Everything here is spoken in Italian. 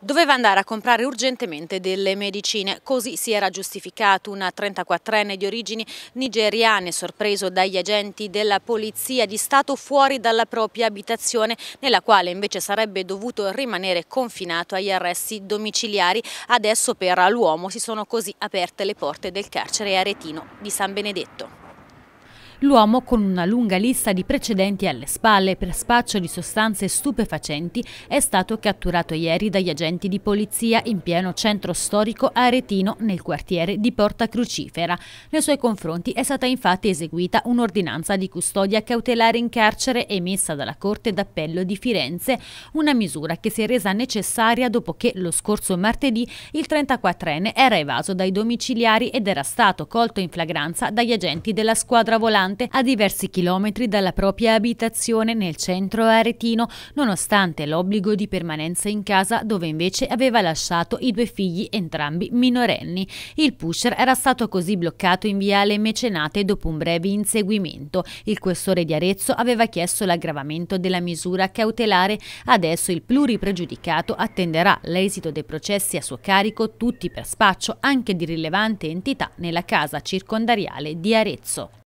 Doveva andare a comprare urgentemente delle medicine, così si era giustificato un 34enne di origini nigeriane sorpreso dagli agenti della polizia di Stato fuori dalla propria abitazione nella quale invece sarebbe dovuto rimanere confinato agli arresti domiciliari. Adesso per l'uomo si sono così aperte le porte del carcere aretino di San Benedetto. L'uomo, con una lunga lista di precedenti alle spalle per spaccio di sostanze stupefacenti, è stato catturato ieri dagli agenti di polizia in pieno centro storico aretino nel quartiere di Porta Crucifera. Nei suoi confronti è stata infatti eseguita un'ordinanza di custodia cautelare in carcere emessa dalla Corte d'Appello di Firenze, una misura che si è resa necessaria dopo che lo scorso martedì il 34enne era evaso dai domiciliari ed era stato colto in flagranza dagli agenti della squadra volante distante a diversi chilometri dalla propria abitazione nel centro aretino, nonostante l'obbligo di permanenza in casa dove invece aveva lasciato i due figli entrambi minorenni. Il pusher era stato così bloccato in viale Mecenate dopo un breve inseguimento. Il questore di Arezzo aveva chiesto l'aggravamento della misura cautelare, adesso il pluripregiudicato attenderà l'esito dei processi a suo carico, tutti per spaccio anche di rilevante entità nella casa circondariale di Arezzo.